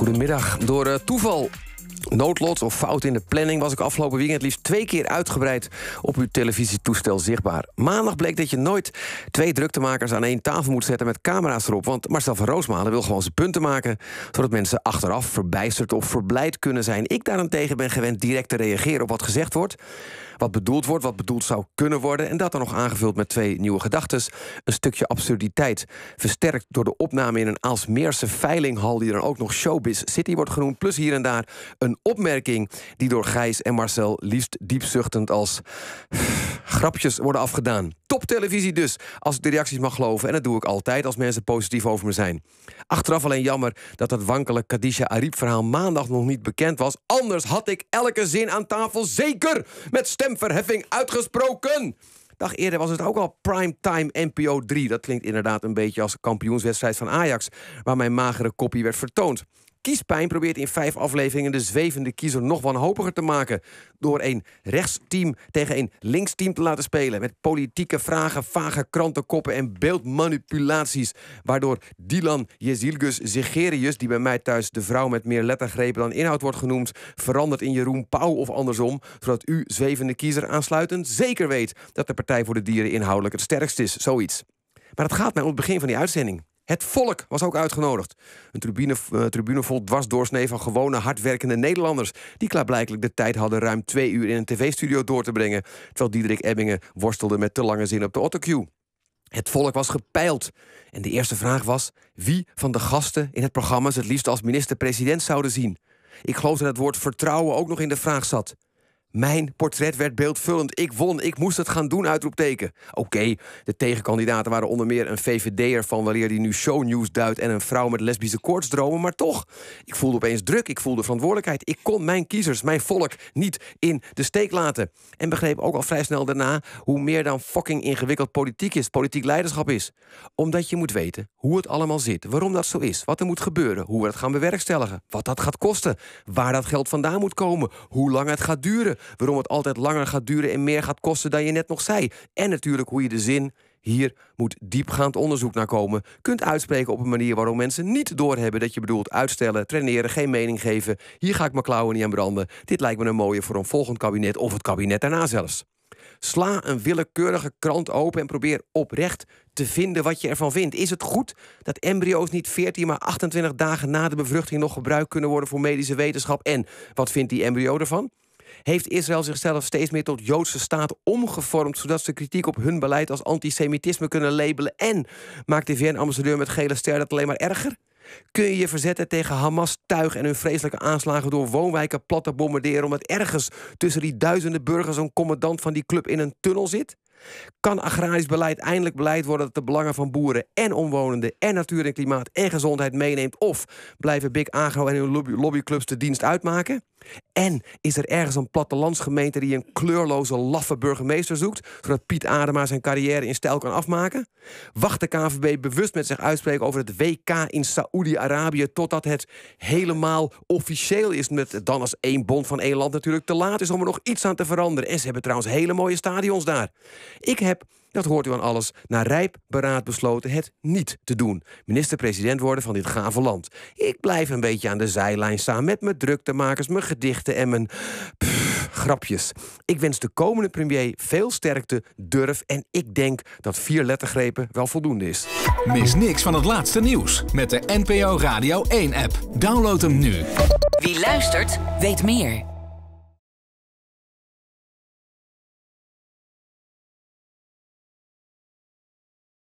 Goedemiddag. Door uh, toeval noodlot of fout in de planning was ik afgelopen weekend liefst twee keer uitgebreid op uw televisietoestel zichtbaar. Maandag bleek dat je nooit twee druktemakers aan één tafel moet zetten met camera's erop. Want Marcel van Roosmalen wil gewoon zijn punten maken, zodat mensen achteraf verbijsterd of verblijd kunnen zijn. Ik daarentegen ben gewend direct te reageren op wat gezegd wordt wat bedoeld wordt, wat bedoeld zou kunnen worden. En dat dan nog aangevuld met twee nieuwe gedachten. Een stukje absurditeit, versterkt door de opname in een Aalsmeerse veilinghal... die dan ook nog Showbiz City wordt genoemd. Plus hier en daar een opmerking die door Gijs en Marcel... liefst diepzuchtend als grapjes worden afgedaan. Toptelevisie dus, als ik de reacties mag geloven. En dat doe ik altijd als mensen positief over me zijn. Achteraf alleen jammer dat dat wankele Kadisha Ariep verhaal maandag nog niet bekend was. Anders had ik elke zin aan tafel zeker met stemverheffing uitgesproken. Dag eerder was het ook al primetime NPO 3. Dat klinkt inderdaad een beetje als kampioenswedstrijd van Ajax... waar mijn magere kopie werd vertoond. Kiespijn probeert in vijf afleveringen de zwevende kiezer nog wanhopiger te maken. Door een rechtsteam tegen een linksteam te laten spelen. Met politieke vragen, vage krantenkoppen en beeldmanipulaties. Waardoor Dylan Jezilgus Zegerius, die bij mij thuis de vrouw met meer lettergrepen dan inhoud wordt genoemd, verandert in Jeroen Pauw of andersom. Zodat u, zwevende kiezer, aansluitend zeker weet dat de Partij voor de Dieren inhoudelijk het sterkst is. Zoiets. Maar het gaat mij om het begin van die uitzending. Het volk was ook uitgenodigd. Een tribune, uh, tribune vol dwarsdoorsnee van gewone, hardwerkende Nederlanders... die klaarblijkelijk de tijd hadden ruim twee uur in een tv-studio door te brengen... terwijl Diederik Ebbingen worstelde met te lange zin op de autocue. Het volk was gepeild. En de eerste vraag was wie van de gasten in het programma... ze het liefst als minister-president zouden zien. Ik geloof dat het woord vertrouwen ook nog in de vraag zat. Mijn portret werd beeldvullend. Ik won. Ik moest het gaan doen, uitroepteken. Oké, de tegenkandidaten waren onder meer een VVD'er van wanneer die nu shownieuws duidt en een vrouw met lesbische koortsdromen. Maar toch, ik voelde opeens druk. Ik voelde verantwoordelijkheid. Ik kon mijn kiezers, mijn volk, niet in de steek laten. En begreep ook al vrij snel daarna hoe meer dan fucking ingewikkeld politiek is, politiek leiderschap is. Omdat je moet weten hoe het allemaal zit, waarom dat zo is, wat er moet gebeuren, hoe we het gaan bewerkstelligen, wat dat gaat kosten, waar dat geld vandaan moet komen, hoe lang het gaat duren waarom het altijd langer gaat duren en meer gaat kosten dan je net nog zei. En natuurlijk hoe je de zin hier moet diepgaand onderzoek naar komen. Kunt uitspreken op een manier waarom mensen niet doorhebben dat je bedoelt uitstellen, traineren, geen mening geven. Hier ga ik mijn klauwen niet aan branden. Dit lijkt me een mooie voor een volgend kabinet of het kabinet daarna zelfs. Sla een willekeurige krant open en probeer oprecht te vinden wat je ervan vindt. Is het goed dat embryo's niet 14, maar 28 dagen na de bevruchting nog gebruikt kunnen worden voor medische wetenschap? En wat vindt die embryo ervan? Heeft Israël zichzelf steeds meer tot Joodse staat omgevormd... zodat ze kritiek op hun beleid als antisemitisme kunnen labelen... en maakt de VN-ambassadeur met gele ster dat alleen maar erger? Kun je je verzetten tegen Hamas tuig en hun vreselijke aanslagen door woonwijken plat te bombarderen omdat ergens tussen die duizenden burgers een commandant van die club in een tunnel zit? Kan agrarisch beleid eindelijk beleid worden dat de belangen van boeren en omwonenden en natuur en klimaat en gezondheid meeneemt? Of blijven Big Agro en hun lobbyclubs de dienst uitmaken? En is er ergens een plattelandsgemeente die een kleurloze, laffe burgemeester zoekt, zodat Piet Adema zijn carrière in stijl kan afmaken? Wacht de KVB bewust met zich uitspreken over het WK in Saoedi-Arabië totdat het helemaal officieel is, met dan als één bond van één land natuurlijk te laat is om er nog iets aan te veranderen. En ze hebben trouwens hele mooie stadions daar. Ik heb dat hoort u aan alles, na rijp beraad besloten het niet te doen. Minister-president worden van dit gave land. Ik blijf een beetje aan de zijlijn staan met mijn druktemakers, mijn gedichten en mijn grapjes. Ik wens de komende premier veel sterkte, durf en ik denk dat vier lettergrepen wel voldoende is. Mis niks van het laatste nieuws met de NPO Radio 1-app. Download hem nu. Wie luistert, weet meer.